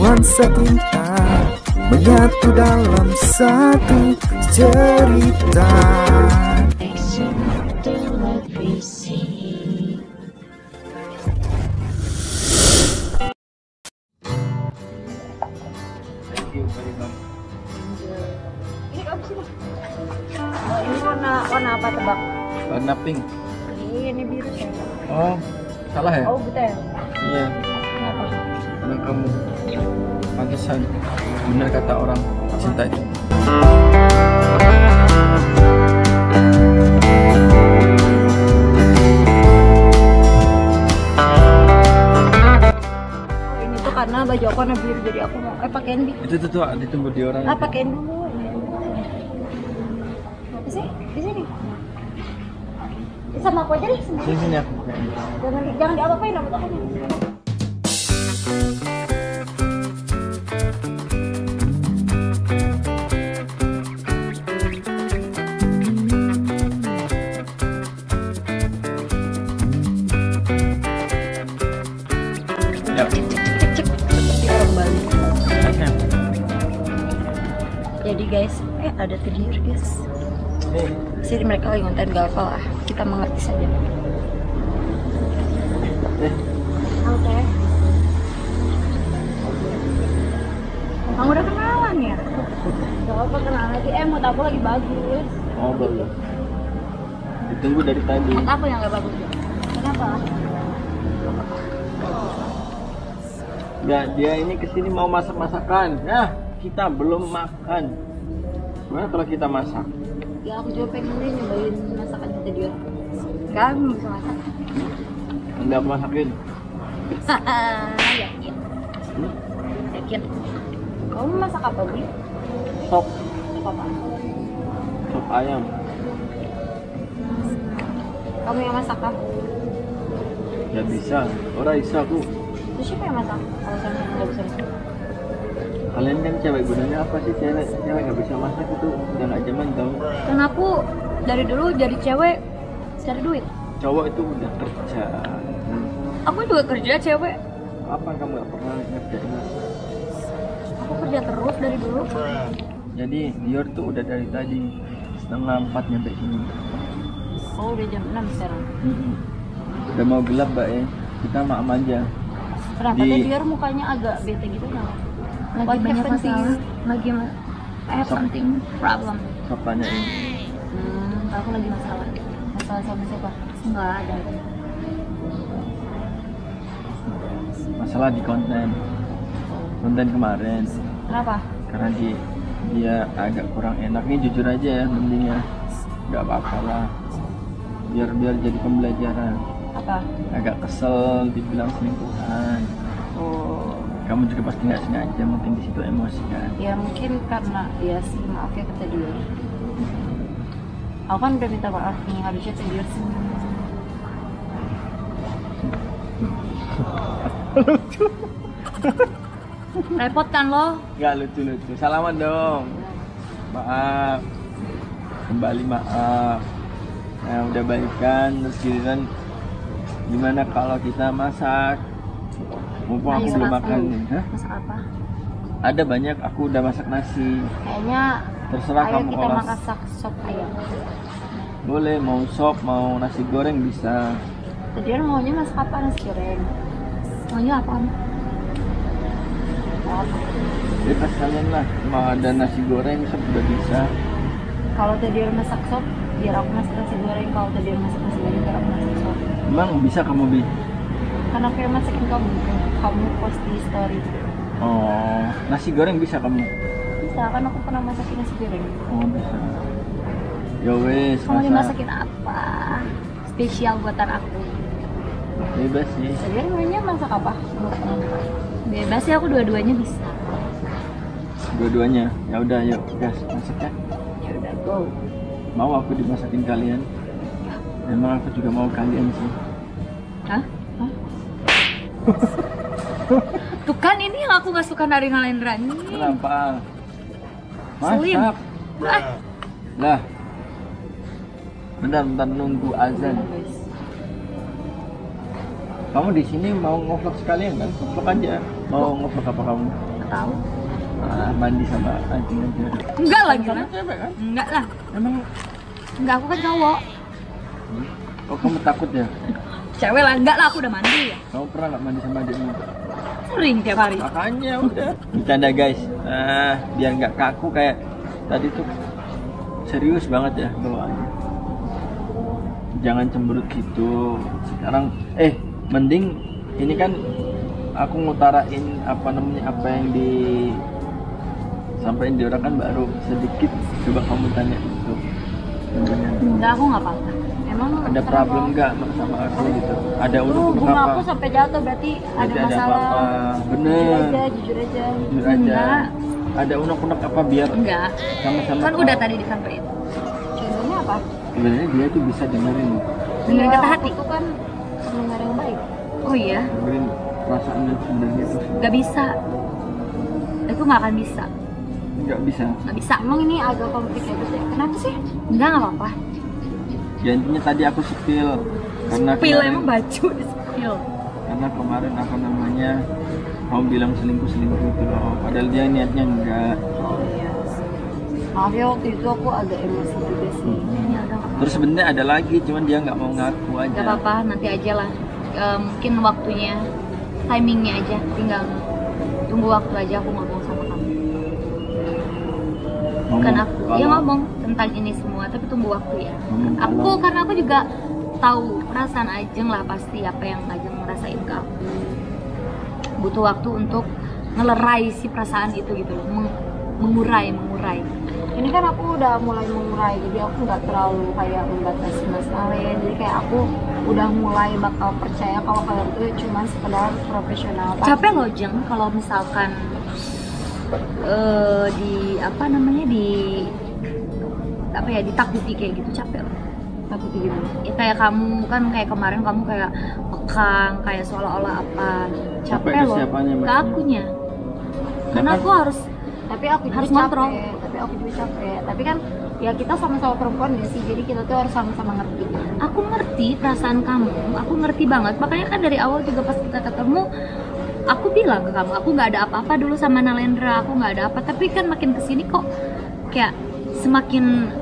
nuansa cinta menyatu dalam satu cerita. Ini apa sih? Oh, ini warna warna apa tebak? Warna pink. Ini biru ya. Oh, salah ya? Oh, buta ya? Iya. Kenapa? Karena kamu pantesan benar kata orang cinta itu. Ini tuh karena baju aku warna biru jadi aku mau eh pakein di. Itu tuh, tuh ditunggu di orang. Ah, pakein dulu. Apa sih? Di sini. Ini sama aku aja deh. Sini sini aku. Jangan jangan diapa-apain rambut aku. Jadi guys, eh ada tidur guys. Sini mereka lagi ngonten gak apa lah. Kita mengerti saja. Oke. Kamu udah kenalan ya? Gak apa kenalan lagi. Eh, mood aku lagi bagus. Oh, bagus. Ditunggu dari tadi. Mood aku yang gak bagus ya? Kenapa? Ya, dia ini ke sini mau masak-masakan. Nah, kita belum makan. Gimana kalau kita masak? Ya aku juga pengen nih nyobain masakan kita dia. Kamu bisa masak? Enggak aku masakin. Yakin. Hmm? Yakin. Kamu masak apa, Bri? Sop, Apa apa? sop ayam. Kamu yang masak kan? Ya bisa. Ora bisa aku. Terus siapa yang masak? Kalau saya nggak bisa masak. Kalian kan cewek gunanya apa sih cewek? Cewek nggak bisa masak itu udah nggak zaman tau. Kan aku dari dulu jadi cewek cari duit. Cowok itu udah kerja. Hmm. Aku juga kerja cewek. Apa kamu nggak pernah ngerjain? Aku kerja terus dari dulu. Jadi Dior tuh udah dari tadi setengah empat nyampe sini. Oh udah jam 6 sekarang. Mm-mm. Udah mau gelap mbak ya. Kita maam aja. Kenapa Di- tadi biar mukanya agak bete gitu kenapa? Lagi What banyak masalah lagi ma- I have something problem Sopanya ini. Hmm, aku lagi masalah. Masalah sama siapa? nggak ada Masalah di konten. Konten kemarin. Kenapa? Karena di dia agak kurang enak nih jujur aja ya mending ya nggak apa-apa lah biar biar jadi pembelajaran Apa? agak kesel dibilang selingkuhan Oh, kamu juga pasti nggak sengaja mungkin di situ emosi kan ya mungkin karena ya sih maaf ya kata dia. Aku kan udah minta maaf nih harusnya dia sih. Repot kan lo? nggak lucu lucu salaman dong maaf kembali maaf nah udah baikan terus giliran gimana kalau kita masak mumpung aku belum makan dulu. nih Hah? Masak apa? ada banyak aku udah masak nasi Kayaknya terserah ayo kamu kita kalau masak sop ayam. boleh mau sop mau nasi goreng bisa Tadi kan maunya masak apa nasi goreng? Maunya apa? Bebas kalian lah mau ada nasi goreng sop udah bisa Kalau tadi dia masak sop, biar aku masak nasi goreng. Kalau tadi dia masak nasi goreng, biar aku masak sop. emang bisa kamu bi Karena aku yang masakin kamu, kamu post di story. oh nasi goreng bisa kamu Bisa kan aku pernah masakin nasi goreng. oh bisa ya wes Kamu masak. dimasakin apa? Spesial buatan aku. bebas sih maunya masak apa? Bebas sih aku dua-duanya bisa. dua-duanya ya udah yuk gas masak ya Ya udah go. mau aku dimasakin kalian emang aku juga mau kalian sih Hah? Tuh kan ini yang aku gak suka dari ngalahin Rani. kenapa masak Ah, lah bentar bentar nunggu azan kamu di sini mau ngevlog sekalian kan? Ngevlog aja. Mau ngevlog apa kamu? Tahu Ah, mandi sama anjing aja. enggak lagi lah cewek kan? enggak lah Emang enggak aku kan cowok kok kamu takut ya? Cewek lah enggak lah aku udah mandi ya Kamu pernah nggak mandi sama adikmu? sering tiap hari Makanya udah. Bercanda guys. Ah, biar nggak kaku kayak tadi tuh serius banget ya bawaannya. Jangan cemberut gitu. Sekarang eh mending ini kan aku ngutarain apa namanya apa yang di sampaikan di orang kan baru sedikit coba kamu tanya itu enggak aku nggak apa-apa emang ada problem nggak sama aku gitu? Ada Tuh, unek-unek bunga apa? aku sampai jatuh berarti ada ada masalah. apa-apa. jujur Bener. aja jujur aja. Jujur aja. Enggak. Ada unek-unek apa biar enggak. sama-sama kan tahu. udah tadi disampaikan Contohnya apa? sebenarnya dia tuh bisa dengerin. Dengerin Iya, kata aku hati. tuh kan pendengar yang baik. oh iya? Dengerin perasaan yang sebenarnya tuh. Nggak bisa. Itu nggak akan bisa. Nggak bisa. Nggak bisa. Emang ini agak complicated ya? Kenapa sih? enggak nggak apa-apa ya intinya tadi aku sepil karena pil kemarin, emang baju di spill karena kemarin apa namanya kamu bilang selingkuh selingkuh gitu loh padahal dia niatnya enggak Oh iya. Maaf ya waktu itu aku agak emosi juga sih. ya nggak terus sebenarnya ada lagi cuman dia nggak mau ngaku aja Gak apa-apa, nanti aja lah. E, mungkin waktunya, timingnya aja. Tinggal tunggu waktu aja aku ngomong sama kamu. Ngomong Bukan aku, kalau- ya ngomong tentang ini semua, tapi tunggu waktu ya. ngomong Aku karena aku juga tahu perasaan Ajeng lah pasti apa yang Ajeng ngerasain ke aku. Butuh waktu untuk ngelerai si perasaan itu gitu loh, Meng- mengurai, mengurai. Ini kan aku udah mulai mengurai, jadi aku nggak terlalu kayak membatasi mas kalian. Jadi kayak aku udah mulai bakal percaya kalau kalian tuh cuma sekedar profesional. capek loh jeng kalau misalkan eh di apa namanya di apa ya ditakuti kayak gitu capek loh Takut gitu. ya kayak kamu kan kayak kemarin kamu kayak pekang kayak seolah-olah apa Capek capek loh ke akunya karena kan- aku harus Tapi aku juga Harus capek. ngontrol. Tapi aku juga capek. Tapi kan ya kita sama-sama perempuan ya sih. Jadi kita tuh harus sama-sama ngerti. aku ngerti perasaan kamu aku ngerti banget makanya kan dari awal juga pas kita ketemu aku bilang ke kamu aku nggak ada apa-apa dulu sama Nalendra aku nggak ada apa tapi kan makin ke sini kok kayak semakin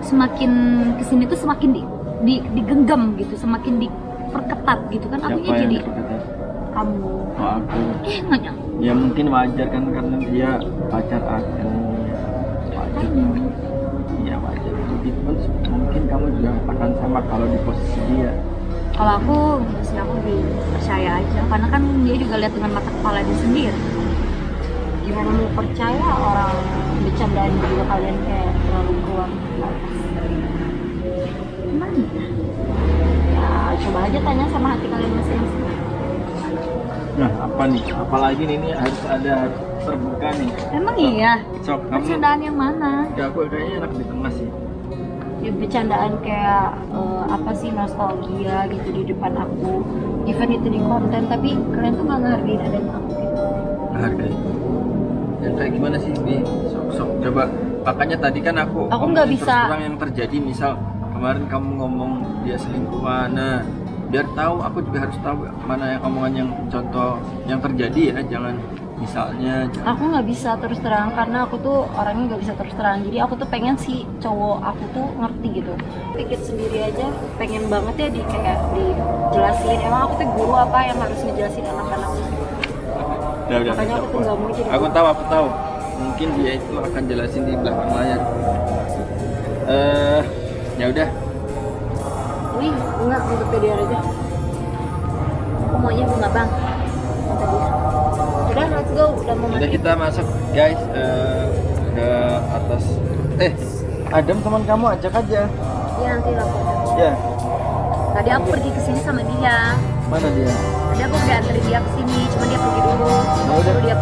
semakin ke sini tuh semakin di, di digenggam gitu semakin diperketat gitu kan siapa akunya jadi? Kamu. oh aku. Eh nggak nyangka ya mungkin wajar kan karena dia pacar aku. Wajar. Iya wajar. Begitu pun mungkin kamu juga akan sama kalau di posisi dia. Kalau aku sih aku lebih percaya aja. Karena kan dia juga lihat dengan mata kepala dia sendiri Gimana mau percaya orang bercandaan juga kalian kayak terlalu keluar batas. gimana Ya coba aja tanya sama hati kalian masing-masing. nah apa nih apalagi nih ini harus ada terbuka nih emang iya sok kamu percandaan yang mana ya aku kayaknya enak di tengah sih Ya bercandaan kayak eh, apa sih nostalgia gitu di depan aku. Even itu di konten tapi kalian tuh nggak ngehargain adanya aku gitu. hargai yang kayak gimana sih bi sok sok coba makanya tadi kan aku Aku nggak bisa- terang yang terjadi misal kemarin kamu ngomong dia selingkuhan nah biar tahu aku juga harus tahu mana yang omongan yang contoh yang terjadi ya jangan misalnya jangan Aku nggak bisa terus terang karena aku tuh orangnya nggak bisa terus terang. Jadi aku tuh pengen si cowok aku tuh ngerti gitu. Pikir sendiri aja pengen banget ya di kayak dijelasin. Emang aku tuh guru apa yang harus ngejelasin anak-anak? Udah udah Makanya aku nggak jadi aku tahu aku tahu. Mungkin dia itu akan jelasin di belakang layar. Eh ya udah. Wih, enggak untuk PDR aja. aku maunya bunga bang. Kata dia. Udah, let's go. Udah mau udah kita masuk guys. Eh, ke atas. Eh Adam teman kamu ajak aja. Iya nanti aku ya. Tadi aku pergi ke sini sama dia. Mana dia? Tadi aku udah anterin dia ke sini baru dia